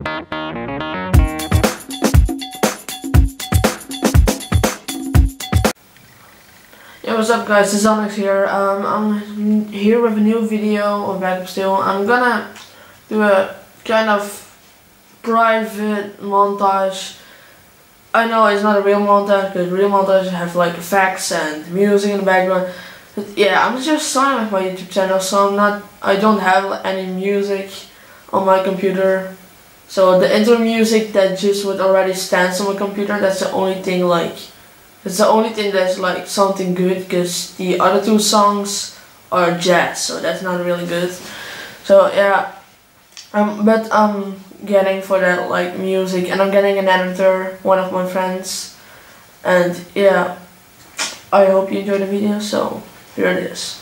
Yo, what's up guys, it's Onyx here. Um, I'm here with a new video of Backup Still. I'm gonna do a kind of private montage. I know it's not a real montage because real montages have like effects and music in the background. But yeah, I'm just starting with my YouTube channel, so I'm not. I don't have any music on my computer. So the intro music that just would already stands on my computer. That's the only thing like. It's the only thing that's like something good because the other two songs are jazz, so that's not really good. So yeah, um, but I'm getting for that like music, and I'm getting an editor, one of my friends, and yeah, I hope you enjoy the video. So here it is.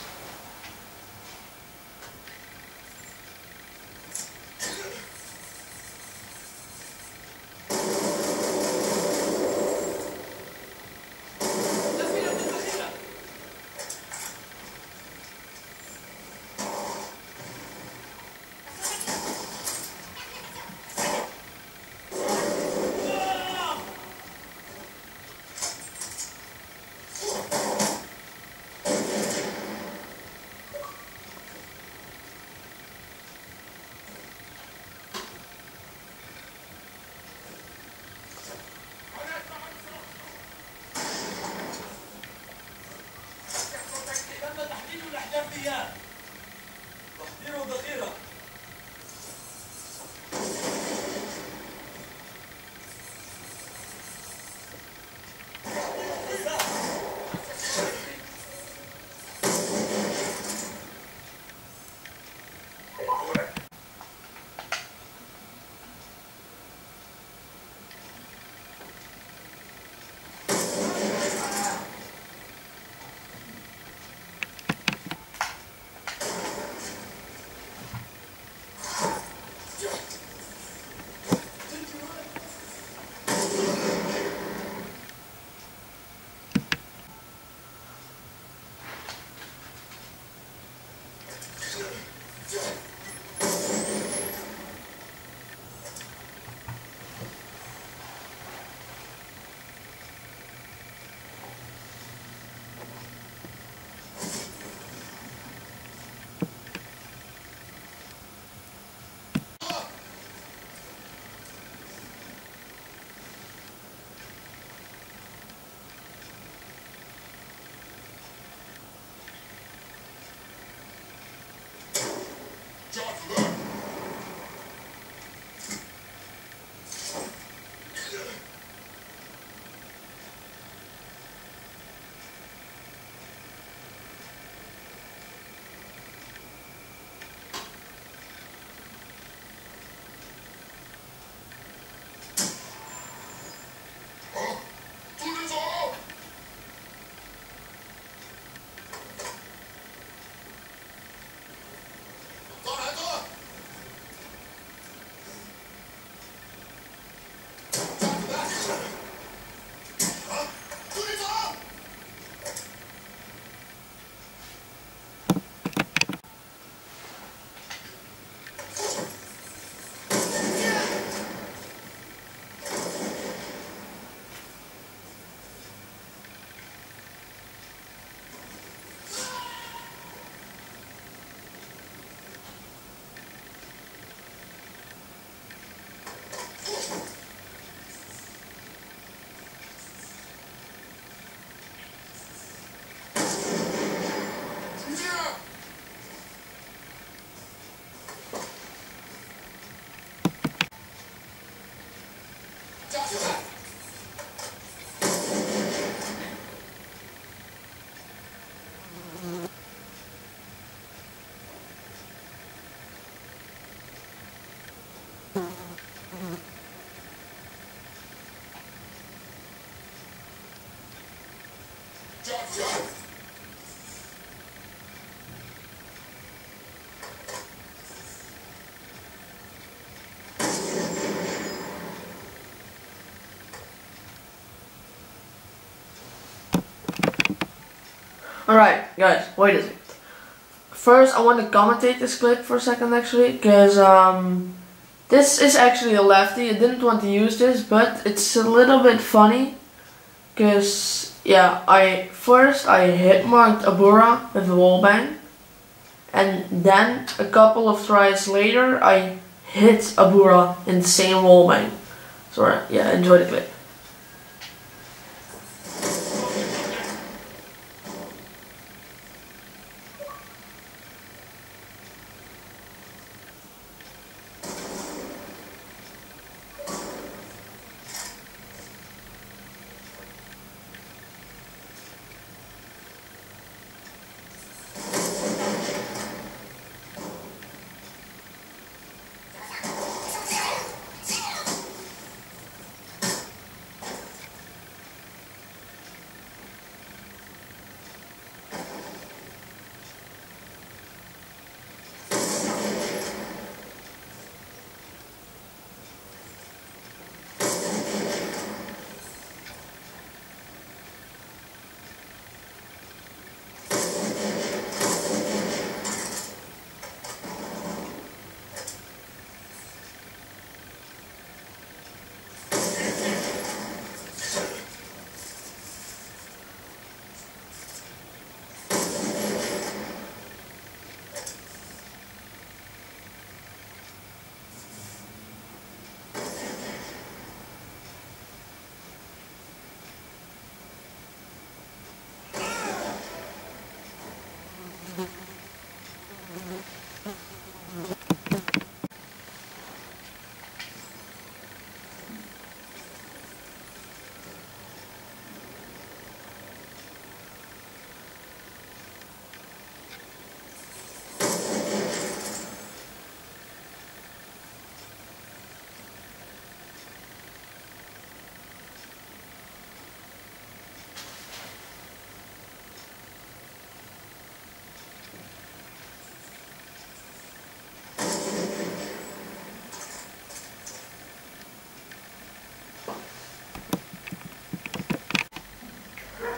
Alright, guys, wait a second. First, I want to commentate this clip for a second, actually, because um, This is actually a lefty. I didn't want to use this, but it's a little bit funny. Because, yeah, I first I hit marked Abura with a wall bang. And then a couple of tries later, I hit Abura in the same wall bang. So, yeah, enjoy the clip.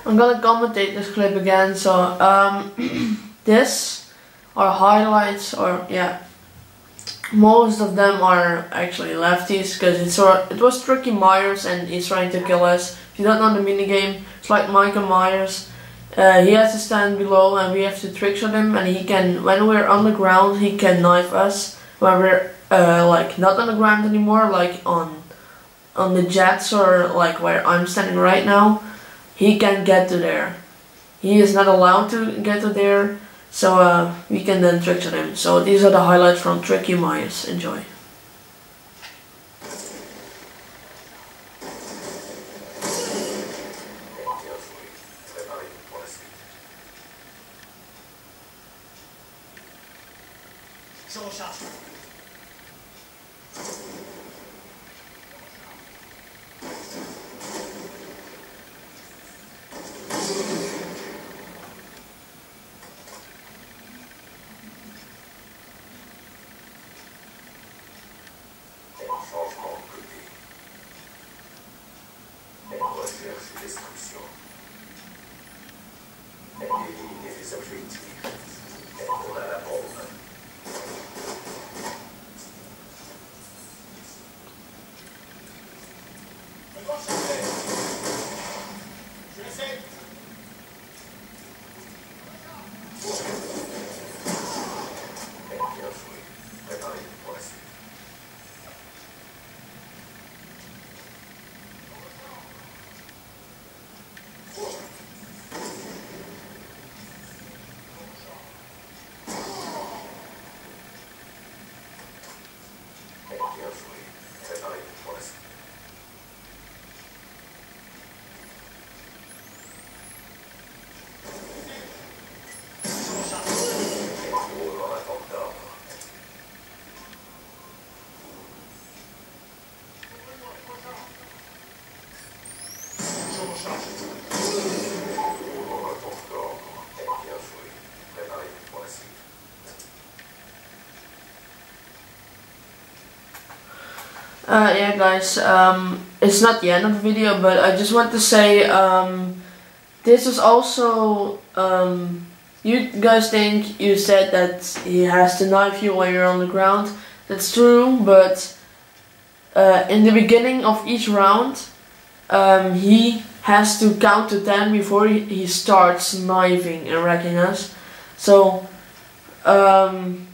I'm gonna commentate this clip again. So um, this are highlights, or yeah, most of them are actually lefties because it's it was Tricky Myers and he's trying to kill us. If you don't know the minigame, it's like Michael Myers. Uh, he has to stand below and we have to trickshot him and he can, when we're on the ground, he can knife us. When we're uh, like not on the ground anymore, like on on the jets or like where I'm standing right now, he can get to there. He is not allowed to get to there, so uh, we can then trick on him. So these are the highlights from Tricky Myers. Enjoy. What's Uh, yeah guys, um, it's not the end of the video, but I just want to say, um, this is also, um, you guys think you said that he has to knife you when you're on the ground. That's true, but uh, in the beginning of each round, um, he has to count to 10 before he, he starts knifing and wrecking us. So, um,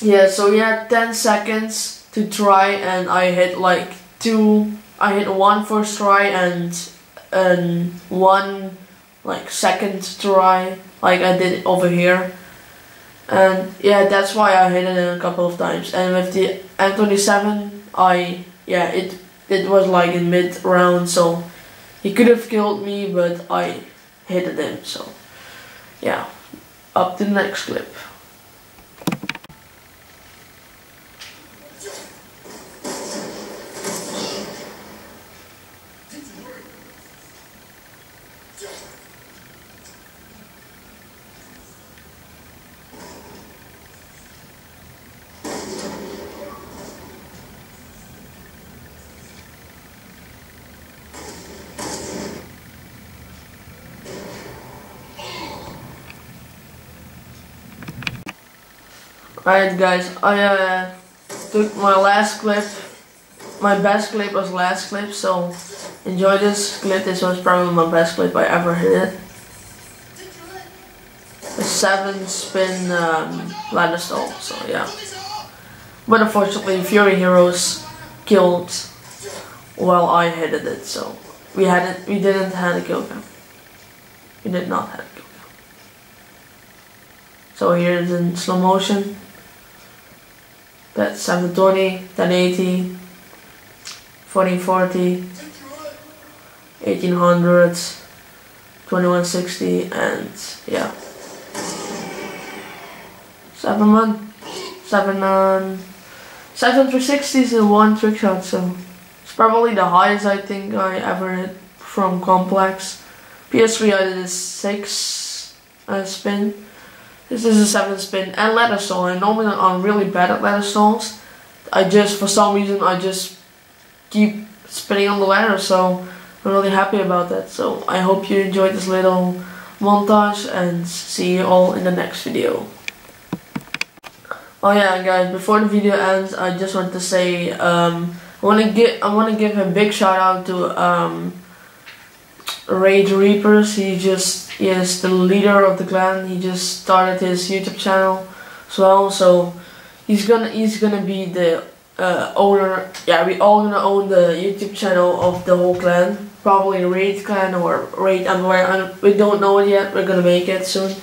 yeah, so he had 10 seconds to try and I hit like two, I hit one first try and, and one like second try like I did over here. And yeah, that's why I hit it a couple of times. And with the M27, I, yeah, it, it was like in mid round, so he could have killed me, but I hit him, so yeah. Up to the next clip. Alright guys, I uh, took my last clip, my best clip was last clip, so enjoy this clip, this was probably my best clip I ever hit. A 7 spin um, ladder stall, so yeah. But unfortunately Fury Heroes killed while I hit it, so we hadn't, we didn't have a kill cam. We did not have a kill cam. So here's in slow motion. That's 720, 1080, 1440, 1800, 2160, and yeah. 7 1, 7 um, 7360 is a one trick shot, so it's probably the highest I think I ever hit from complex. PS3 I did a 6 uh, spin. This is a 7 spin and ladder stall and normally I'm really bad at ladder stalls. I just, for some reason, I just keep spinning on the ladder so I'm really happy about that. So I hope you enjoyed this little montage and see you all in the next video. Oh yeah guys, before the video ends I just want to say um, I want to give I want to give a big shout out to um, Rage Reapers. He just he is the leader of the clan. He just started his YouTube channel as well. So he's gonna he's gonna be the uh, owner. Yeah, we all gonna own the YouTube channel of the whole clan. Probably Raid clan or Raid Underwear. We don't know it yet. We're gonna make it soon.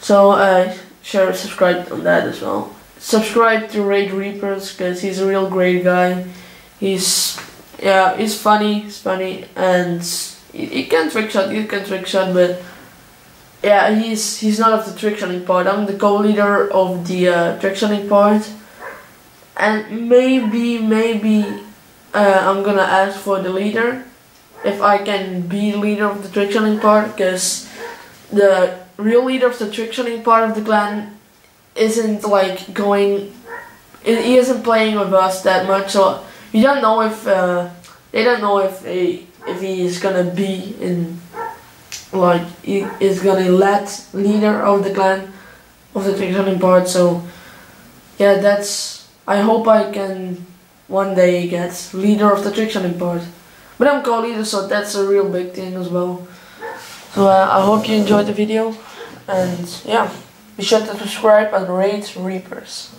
So uh, share, subscribe on that as well. Subscribe to Raid Reapers because he's a real great guy. He's yeah, he's funny. He's funny and he, he can trick shot, he can trick shot, but yeah, he's he's not of the trick shotting part. I'm the co-leader of the uh, trick shotting part, and maybe maybe uh, I'm gonna ask for the leader if I can be the leader of the trick shotting part, because the real leader of the trick shotting part of the clan isn't like going. He isn't playing with us that much, so we don't know if uh, they don't know if they if he is gonna be in like he is gonna let leader of the clan of the trick part so yeah that's I hope I can one day get leader of the trick part but I'm co-leader so that's a real big thing as well. So uh, I hope you enjoyed the video and yeah be sure to subscribe and rate Reapers